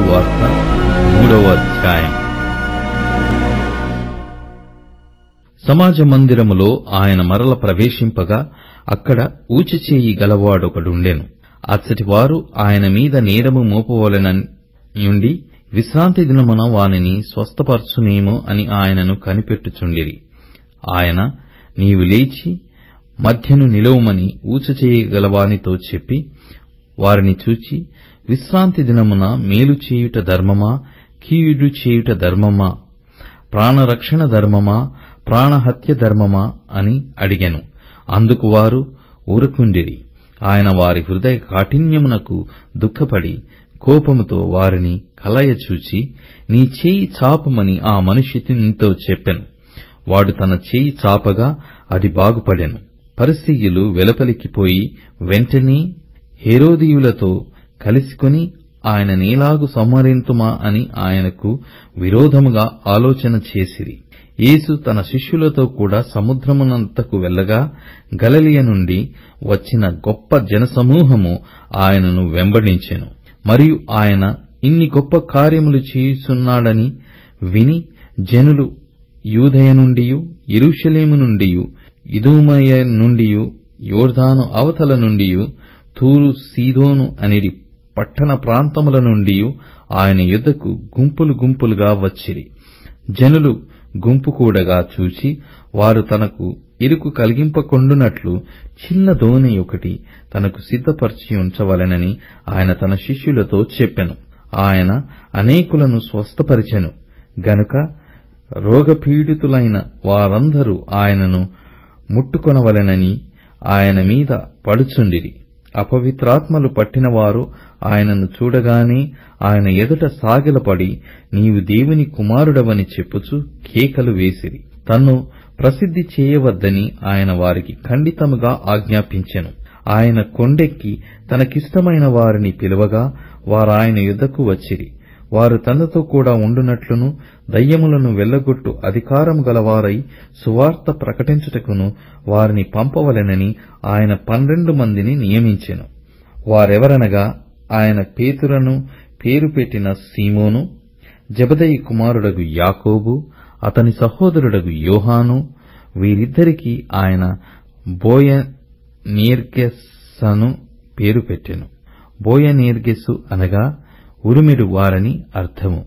సువార్త మూడవ అధ్యాయం. సమాజ మందిరములో ఆయన మరల ప్రవేశింపగా అక్కడ ఊచిచేయి గలవాడొకడుండెను. అచ్చటివారు ఆయన మీద నేరము మోపవలెనయుండి విశ్రాంతి దినమున వానిని స్వస్థపరచునేమో అని ఆయనను కనిపెట్టుచుండిరి. ఆయన నీవు లేచి మధ్యను నిలవమని ఊచచేయగలవానితో చెప్పి వారిని చూచి విశ్రాంతి దినమున మేలు చేయుట ధర్మమా? కీయుడు చేయుట ధర్మమా? ప్రాణరక్షణ ధర్మమా? ప్రాణహత్య ధర్మమా? అని అడిగెను. అందుకు వారు ఊరుకుండిరి. ఆయన వారి హృదయ కాఠిన్యమునకు దుఃఖపడి కోపముతో వారిని కలయచూచి నీ చేయి చాపమని ఆ మనుష్యునితో చెప్పెను. వాడు తన చేయి చాపగా అది బాగుపడెను. పరిస్థితులు వెలుపలికి పోయి వెంటనే హేరోదీయులతో కలిసికొని ఆయన నీలాగు సంహరింతుమా అని ఆయనకు విరోధముగా ఆలోచన చేసిరి. యేసు తన శిష్యులతో కూడా సముద్రమునంతకు వెళ్ళగా గలలియ నుండి వచ్చిన గొప్ప జనసమూహము ఆయనను వెంబడించెను. మరియు ఆయన ఇన్ని గొప్ప కార్యములు చేయుచున్నాడని విని జనులు యూదయ నుండియు ఇరుషలేము నుండియు ఇదూమయ నుండియు యోర్ధాను అవతల నుండియు తూరు సీదోను అనేది పట్టణ ప్రాంతముల నుండి ఆయన యుద్ధకు గుంపులు గుంపులుగా వచ్చిరి. జనులు గుంపు కూడగా చూచి వారు తనకు ఇరుకు కలిగింపకొండునట్లు చిన్న దోణి ఒకటి తనకు సిద్ధపరిచి ఉంచవలెనని ఆయన తన శిష్యులతో చెప్పెను. ఆయన అనేకులను స్వస్థపరిచెను. గనుక రోగపీడితులైన వారందరూ ఆయనను ముట్టుకొనవలెనని ఆయన మీద పడుచుండిరి. అపవిత్రాత్మలు పట్టినవారు ఆయనను చూడగానే ఆయన ఎదుట సాగిలపడి నీవు దేవుని కుమారుడవని చెప్పుచు కేకలు వేసిరి. తన్ను ప్రసిద్ధి చేయవద్దని ఆయన వారికి ఖండితముగా ఆజ్ఞాపించెను. ఆయన కొండెక్కి తనకిష్టమైన వారిని పిలువగా వారాయన యుద్ధకు వచ్చిరి. వారు తనతో కూడా ఉండునట్లును దయ్యములను వెళ్ళగొట్టు అధికారము గలవారై సువార్త ప్రకటించుటకును వారిని పంపవలెనని ఆయన పన్నెండు మందిని నియమించెను. వారెవరనగా ఆయన పేతురను పేరు పెట్టిన సీమోను జబదయి కుమారుడగు యాకోబు అతని సహోదరుడగు యోహాను వీరిద్దరికీ ఆయన బోయనీర్గెస్సను పేరు పెట్టెను. బోయనీర్గెస్సు అనగా ఉరిమిడు వారని అర్థము.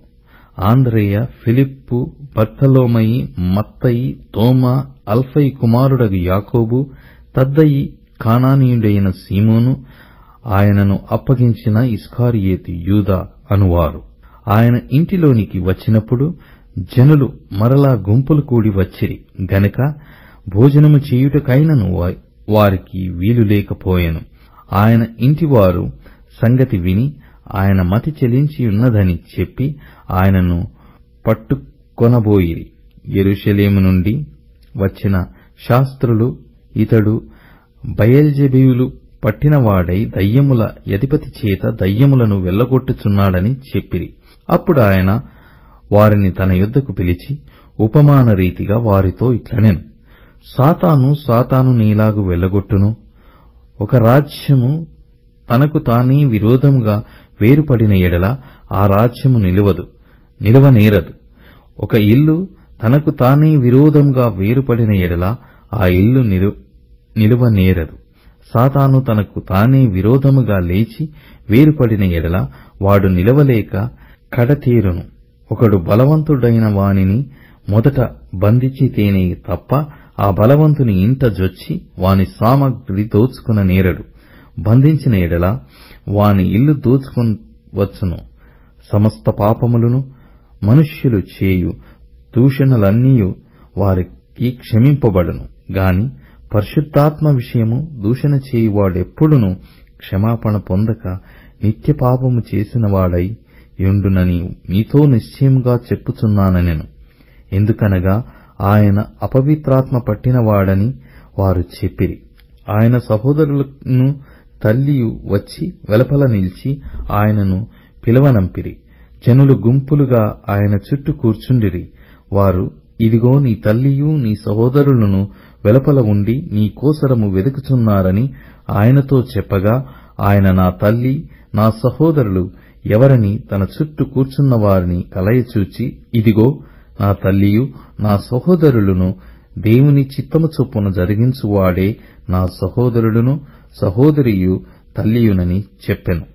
ఆంధ్రయ్య ఫిలిప్పు బర్తలోమయి మత్తయి తోమ అల్ఫై కుమారుడగు యాకోబు తద్దయి కానానీయుడైన సీమోను ఆయనను అప్పగించిన ఇస్కారియేతి యూదా అనువారు. ఆయన ఇంటిలోనికి వచ్చినప్పుడు జనులు మరలా గుంపులు కూడి వచ్చిరి. గనక భోజనము చేయుటకైనను వారికి వీలు లేకపోయెను. ఆయన ఇంటివారు సంగతి విని ఆయన మతి చెలించి ఉన్నదని చెప్పి ఆయనను పట్టుకొనబోయిరి ఎరుషలేము నుండి వచ్చిన శాస్త్రులు ఇతడు బయల్జెబియులు పట్టినవాడై దయ్యముల యధిపతి చేత దయ్యములను వెళ్ళగొట్టుచున్నాడని చెప్పిరి. అప్పుడు ఆయన వారిని తన యుద్ధకు పిలిచి ఉపమాన రీతిగా వారితో ఇట్లనెను సాతాను సాతాను నీలాగు వెళ్ళగొట్టును ఒక రాజ్యము తనకు తానే విరోధముగా వేరుపడిన ఎడల ఆ రాజ్యము నిలువదు నిలువనేరదు ఒక ఇల్లు తనకు తానే విరోధంగా వేరుపడిన ఎడల ఆ ఇల్లు నిలు నిలువనేరదు సాతాను తనకు తానే విరోధముగా లేచి వేరుపడిన ఎడల వాడు నిలవలేక కడతీరును. ఒకడు బలవంతుడైన వానిని మొదట బంధించితేనే తప్ప ఆ బలవంతుని ఇంట జొచ్చి వాని సామగ్రి దోచుకున నేరడు. బంధించిన ఎడల వాని ఇల్లు దోచుకొనవచ్చును. సమస్త పాపములను మనుష్యులు చేయు దూషణలన్నీయు వారికి క్షమింపబడును. గాని పరిశుద్ధాత్మ విషయము దూషణ చేయువాడెప్పుడును క్షమాపణ పొందక నిత్య పాపము చేసిన వాడై యుండునని మీతో నిశ్చయముగా చెప్పుచున్నానెను ఎందుకనగా ఆయన అపవిత్రాత్మ పట్టినవాడని వారు చెప్పిరి. ఆయన సహోదరులను తల్లియు వచ్చి వెలపల నిలిచి ఆయనను పిలవనంపిరి. జనులు గుంపులుగా ఆయన చుట్టూ కూర్చుండిరి. వారు ఇదిగో నీ తల్లియు నీ సహోదరులను వెలపల ఉండి నీ కోసరము వెదుకుచున్నారని ఆయనతో చెప్పగా ఆయన నా తల్లి నా సహోదరులు ఎవరని తన చుట్టూ కూర్చున్న వారిని కలయచూచి ఇదిగో నా తల్లియు నా సహోదరులను దేవుని చిత్తము చొప్పున జరిగించువాడే నా సహోదరుడును సహోదరియు తల్లియునని చెప్పెను.